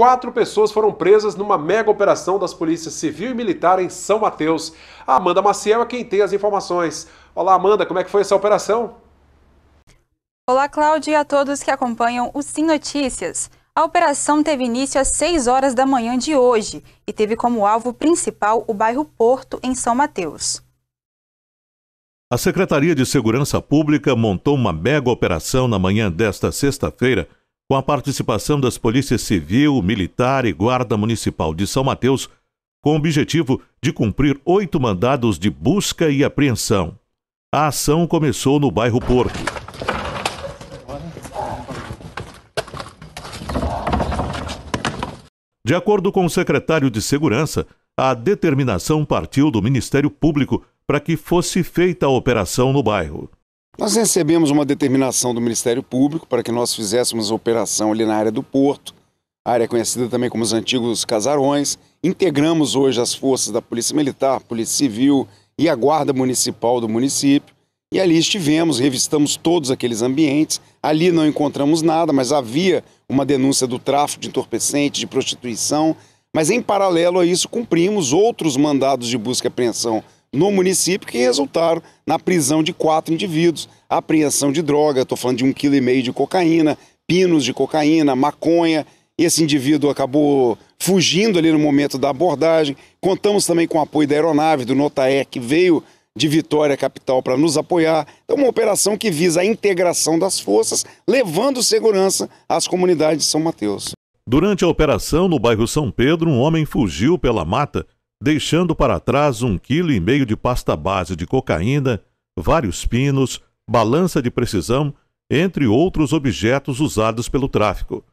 quatro pessoas foram presas numa mega operação das polícias civil e militar em São Mateus. A Amanda Maciel é quem tem as informações. Olá, Amanda, como é que foi essa operação? Olá, Cláudia, e a todos que acompanham o Sim Notícias. A operação teve início às 6 horas da manhã de hoje e teve como alvo principal o bairro Porto, em São Mateus. A Secretaria de Segurança Pública montou uma mega operação na manhã desta sexta-feira, com a participação das polícias civil, militar e guarda municipal de São Mateus, com o objetivo de cumprir oito mandados de busca e apreensão. A ação começou no bairro Porto. De acordo com o secretário de Segurança, a determinação partiu do Ministério Público para que fosse feita a operação no bairro. Nós recebemos uma determinação do Ministério Público para que nós fizéssemos a operação ali na área do Porto, área conhecida também como os antigos casarões. Integramos hoje as forças da Polícia Militar, Polícia Civil e a Guarda Municipal do município. E ali estivemos, revistamos todos aqueles ambientes. Ali não encontramos nada, mas havia uma denúncia do tráfico de entorpecentes, de prostituição. Mas em paralelo a isso, cumprimos outros mandados de busca e apreensão no município que resultaram na prisão de quatro indivíduos. apreensão de droga, estou falando de um quilo e meio de cocaína, pinos de cocaína, maconha. Esse indivíduo acabou fugindo ali no momento da abordagem. Contamos também com o apoio da aeronave, do Notaé, que veio de Vitória Capital para nos apoiar. Então, uma operação que visa a integração das forças, levando segurança às comunidades de São Mateus. Durante a operação no bairro São Pedro, um homem fugiu pela mata deixando para trás um quilo e meio de pasta base de cocaína, vários pinos, balança de precisão, entre outros objetos usados pelo tráfico.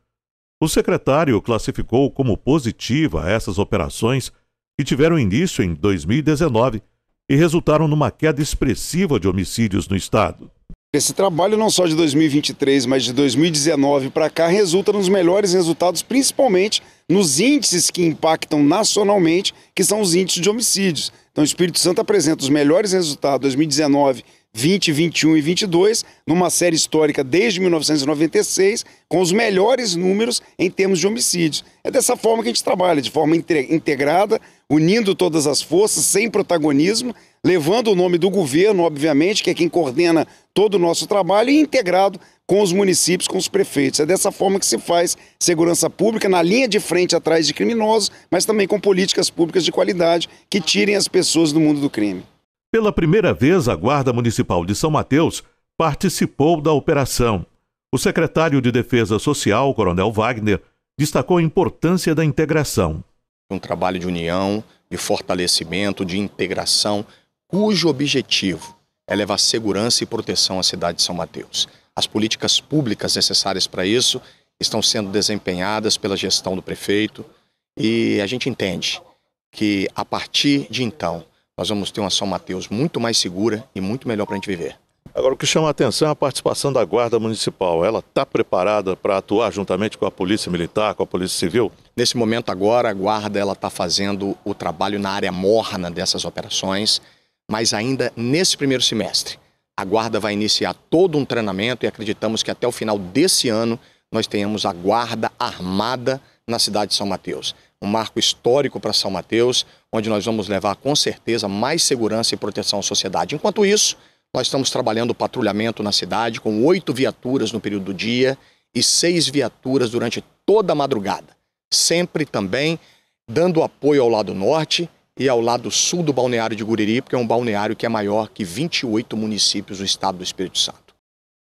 O secretário classificou como positiva essas operações que tiveram início em 2019 e resultaram numa queda expressiva de homicídios no estado. Esse trabalho, não só de 2023, mas de 2019 para cá, resulta nos melhores resultados, principalmente nos índices que impactam nacionalmente, que são os índices de homicídios. Então, o Espírito Santo apresenta os melhores resultados 2019, 20, 21 e 22, numa série histórica desde 1996, com os melhores números em termos de homicídios. É dessa forma que a gente trabalha, de forma integrada, unindo todas as forças, sem protagonismo, levando o nome do governo, obviamente, que é quem coordena todo o nosso trabalho, e integrado com os municípios, com os prefeitos. É dessa forma que se faz segurança pública na linha de frente atrás de criminosos, mas também com políticas públicas de qualidade que tirem as pessoas do mundo do crime. Pela primeira vez, a Guarda Municipal de São Mateus participou da operação. O secretário de Defesa Social, Coronel Wagner, destacou a importância da integração. Um trabalho de união, de fortalecimento, de integração, cujo objetivo é levar segurança e proteção à cidade de São Mateus. As políticas públicas necessárias para isso estão sendo desempenhadas pela gestão do prefeito e a gente entende que a partir de então nós vamos ter uma São Mateus muito mais segura e muito melhor para a gente viver. Agora, o que chama a atenção é a participação da Guarda Municipal. Ela está preparada para atuar juntamente com a Polícia Militar, com a Polícia Civil? Nesse momento agora, a Guarda está fazendo o trabalho na área morna dessas operações, mas ainda nesse primeiro semestre. A Guarda vai iniciar todo um treinamento e acreditamos que até o final desse ano nós tenhamos a Guarda armada na cidade de São Mateus um marco histórico para São Mateus, onde nós vamos levar com certeza mais segurança e proteção à sociedade. Enquanto isso, nós estamos trabalhando o patrulhamento na cidade com oito viaturas no período do dia e seis viaturas durante toda a madrugada. Sempre também dando apoio ao lado norte e ao lado sul do balneário de Guriri, porque é um balneário que é maior que 28 municípios do estado do Espírito Santo.